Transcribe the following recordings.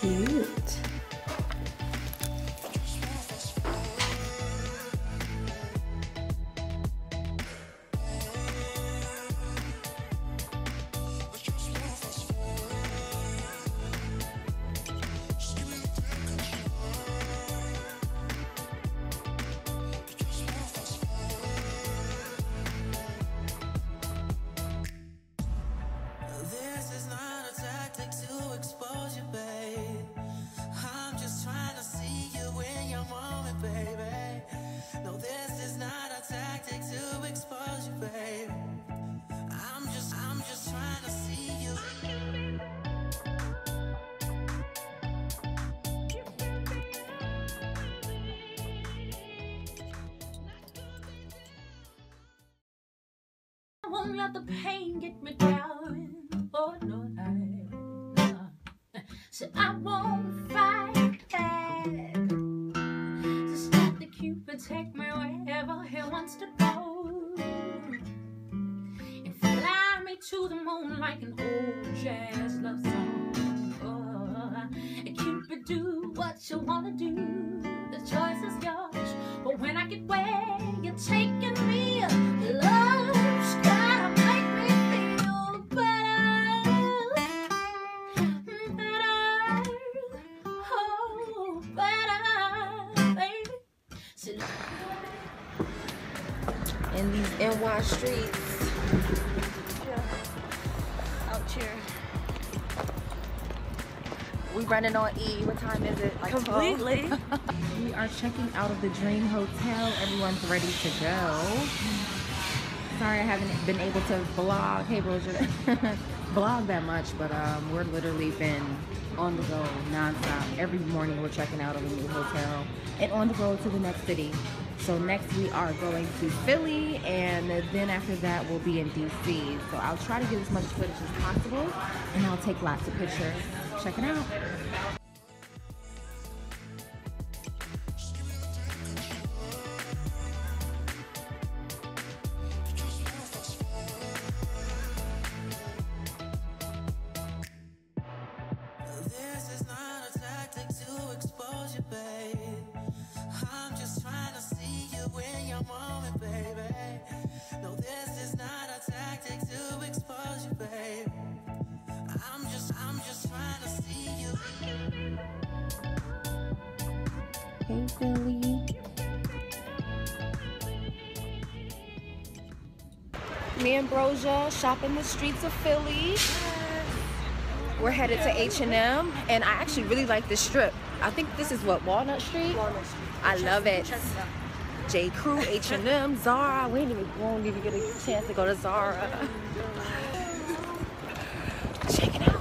Cute. This won't let the pain get me down. Oh no, I, no. So I won't fight back. Just let the Cupid take me wherever he wants to go. And fly me to the moon like an old jazz love song. Oh, and Cupid, do what you wanna do. The choice is yours. But when I get where you're taking me, love's In these NY streets. Out here. We running on E. What time is it? Like 12? Completely. We are checking out of the Dream Hotel. Everyone's ready to go. Sorry I haven't been able to vlog. Hey, Roger. vlog that much, but um, we're literally been on the go nonstop. Every morning we're checking out of a new hotel and on the road to the next city. So next we are going to Philly, and then after that we'll be in DC. So I'll try to get as much footage as possible, and I'll take lots of pictures. Check it out. Babe. I'm just, I'm just trying to see you. Hey. Me and Broja shop in the streets of Philly. We're headed to H&M, and I actually really like this strip. I think this is what Walnut Street. Walnut Street. I love it. J. Crew, H&M, Zara. We didn't even, won't even get a chance to go to Zara. Check it out.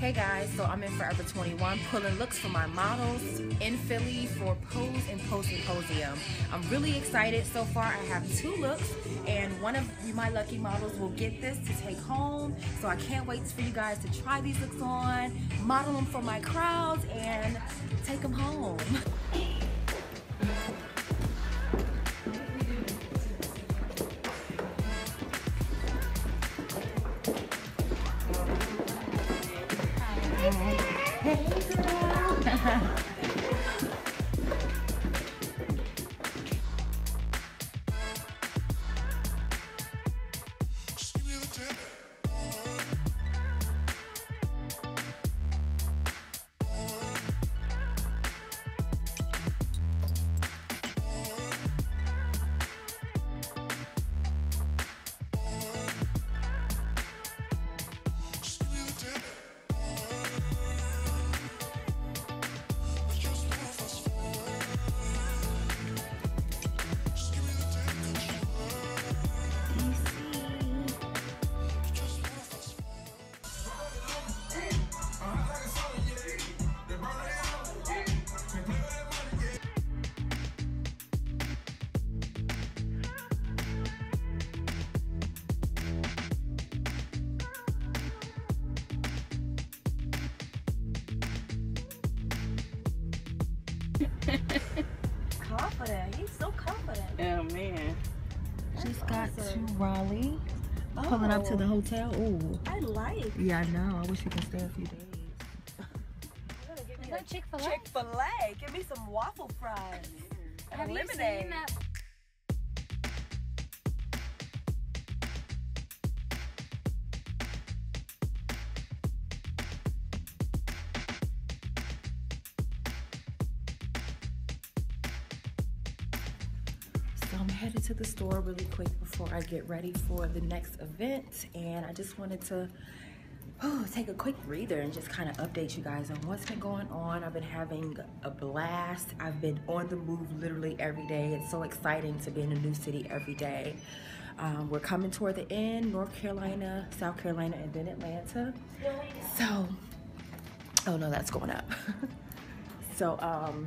Hey guys, so I'm in Forever 21 pulling looks for my models in Philly for Pose and Post Symposium. I'm really excited. So far, I have two looks, and one of you, my lucky models will get this to take home. So I can't wait for you guys to try these looks on, model them for my crowds, and take them home. confident. He's so confident. Oh man. She's got awesome. to Raleigh. Pulling up to the Oh, hotel. Ooh. I like. Yeah, I know. I wish we could stay a few days. Give me that Chick-fil-A? Chick Fil A. Give me some waffle fries. Have a you lemonade. seen that? I'm headed to the store really quick before I get ready for the next event. And I just wanted to oh, take a quick breather and just kind of update you guys on what's been going on. I've been having a blast. I've been on the move literally every day. It's so exciting to be in a new city every day. Um, we're coming toward the end, North Carolina, South Carolina, and then Atlanta. So, oh no, that's going up. so, um,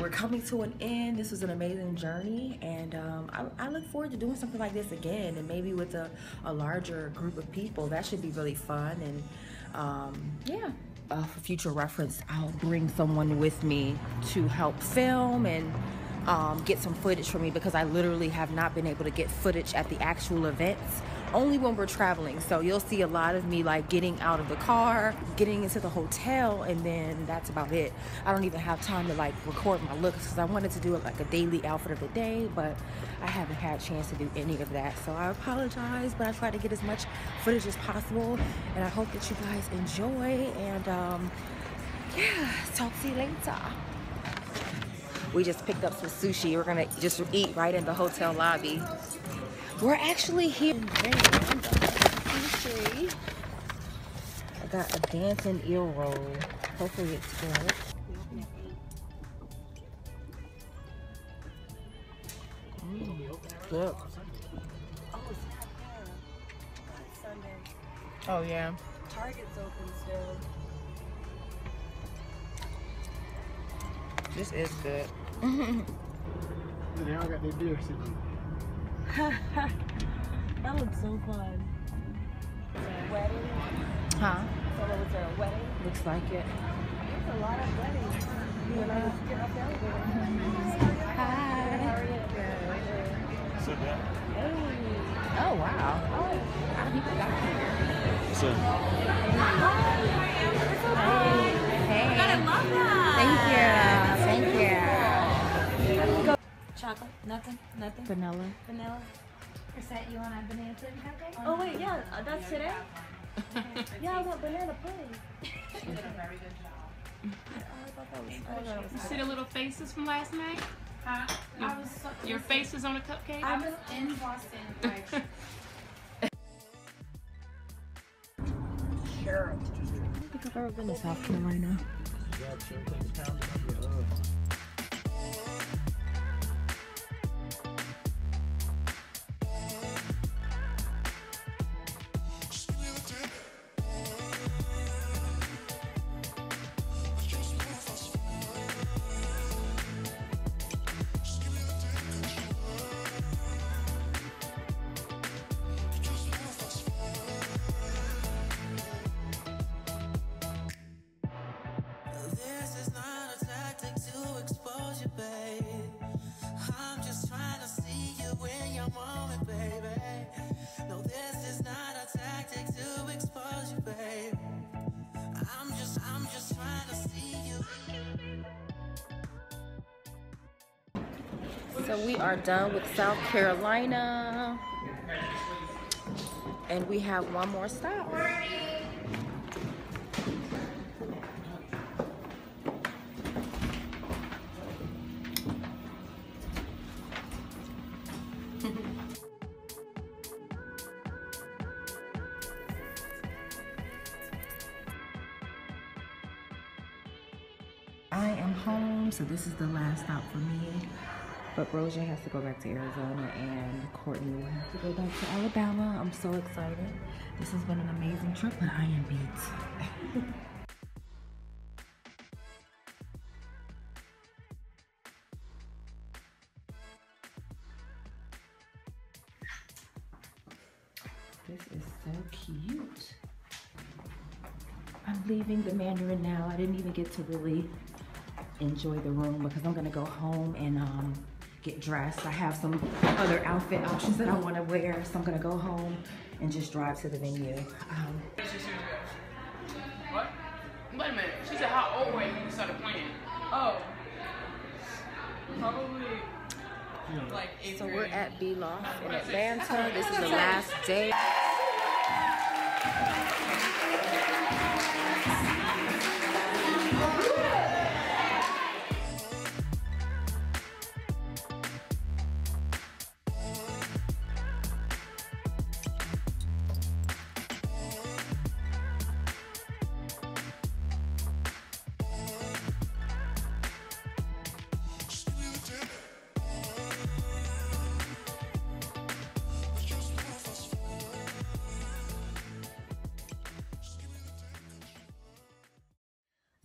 we're coming to an end. This was an amazing journey, and um, I, I look forward to doing something like this again, and maybe with a, a larger group of people. That should be really fun, and um, yeah. Uh, for future reference, I'll bring someone with me to help film and um, get some footage for me because I literally have not been able to get footage at the actual events only when we're traveling. So you'll see a lot of me like getting out of the car, getting into the hotel, and then that's about it. I don't even have time to like record my looks because I wanted to do it like a daily outfit of the day, but I haven't had a chance to do any of that. So I apologize, but I try to get as much footage as possible, and I hope that you guys enjoy. And um, yeah, talk to you later. We just picked up some sushi. We're gonna just eat right in the hotel lobby. We're actually here. Sushi. I got a dancing eel roll. Hopefully it's good. Mm, good. Oh, it's not there. It's Sunday. Oh yeah. Target's open still. This is good. They all got their beer sitting. that looks so fun. Is there a wedding? Huh? So was there a wedding? Looks like it. There's a lot of weddings. You and I just get off the. Hi. How are you? Good. Hey. Oh wow. Oh. How do people got here? So, Hey. Nothing? Nothing? Vanilla. Vanilla? Cassette, you want a banana pudding cupcake? Oh wait, yeah, uh, that's today? yeah, I want banana pudding. Oh, I thought that was, I thought that was See the little faces from last night? Huh? I was so, Your faces on a cupcake? I was in Boston. Like, Sure. I don't think I've ever been to South Carolina. So we are done with South Carolina. And we have one more stop. I am home, so this is the last stop for me. But Rosia has to go back to Arizona and Courtney will have to go back to Alabama. I'm so excited. This has been an amazing trip, but I am beat. this is so cute. I'm leaving the Mandarin now. I didn't even get to really enjoy the room because I'm gonna go home and um, get dressed. I have some other outfit options that I want to wear, so I'm gonna go home and just drive to the venue. Um, What? Wait a minute. She said, how old were you when you started playing? Oh. Probably like eighth So we're at B Loft in Atlanta. This is the last day.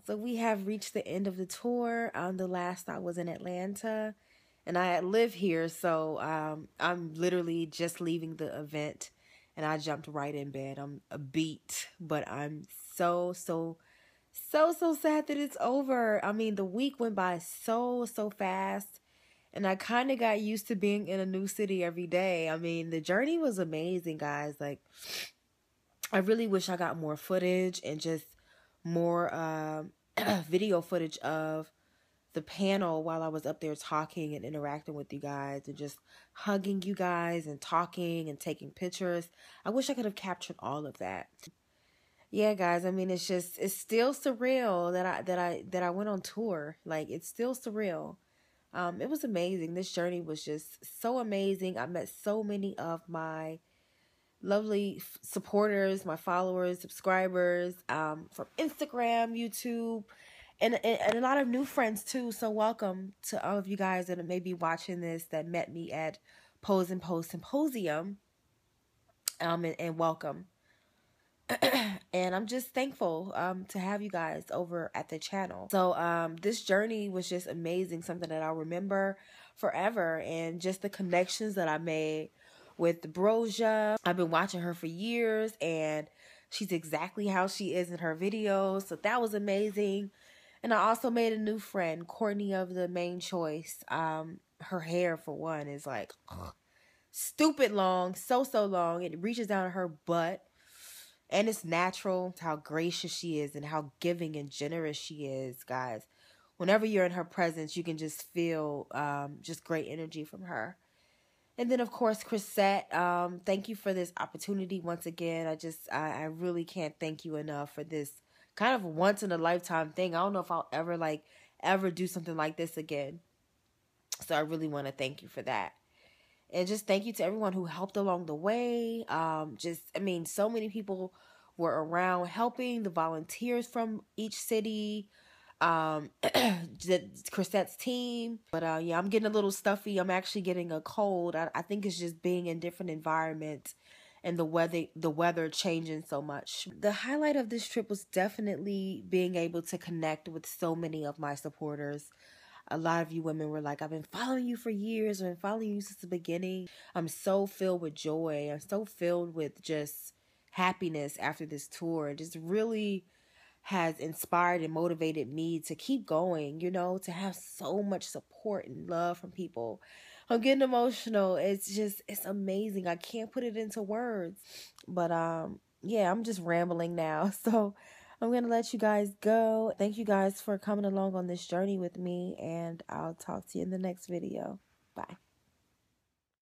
So we have reached the end of the tour. Um, the last I was in Atlanta, and I live here, so um, I'm literally just leaving the event, and I jumped right in bed. I'm a beat, but I'm so so so so sad that it's over. I mean, the week went by so so fast, and I kind of got used to being in a new city every day. I mean, the journey was amazing, guys. Like, I really wish I got more footage and just more um video footage of the panel while I was up there talking and interacting with you guys and just hugging you guys and talking and taking pictures. I wish I could have captured all of that. Yeah, guys, I mean it's just it's still surreal that I that I that I went on tour. Like it's still surreal. Um it was amazing. This journey was just so amazing. I met so many of my lovely supporters, my followers, subscribers um, from Instagram, YouTube, and, and and a lot of new friends too. So welcome to all of you guys that may be watching this that met me at Pose and Post Symposium. Um, and, and welcome. and I'm just thankful um to have you guys over at the channel. So um this journey was just amazing, something that I'll remember forever and just the connections that I made with Brosia. I've been watching her for years and she's exactly how she is in her videos. So that was amazing. And I also made a new friend, Courtney of the Mane Choice. Um, her hair for one is like stupid long, so so long. It reaches down to her butt. And it's natural how gracious she is and how giving and generous she is, guys. Whenever you're in her presence, you can just feel um, just great energy from her. And then, of course, Chrisette, um, thank you for this opportunity once again. I just, I, I really can't thank you enough for this kind of once in a lifetime thing. I don't know if I'll ever, like, ever do something like this again. So I really want to thank you for that. And just thank you to everyone who helped along the way. Um, just, I mean, so many people were around helping the volunteers from each city um the Chrisette's team. But uh yeah, I'm getting a little stuffy. I'm actually getting a cold. I, I think it's just being in different environments and the weather the weather changing so much. The highlight of this trip was definitely being able to connect with so many of my supporters. A lot of you women were like, I've been following you for years, I've been following you since the beginning. I'm so filled with joy. I'm so filled with just happiness after this tour. Just really has inspired and motivated me to keep going, you know, to have so much support and love from people. I'm getting emotional. It's just it's amazing. I can't put it into words. But um yeah, I'm just rambling now. So I'm going to let you guys go. Thank you guys for coming along on this journey with me and I'll talk to you in the next video. Bye.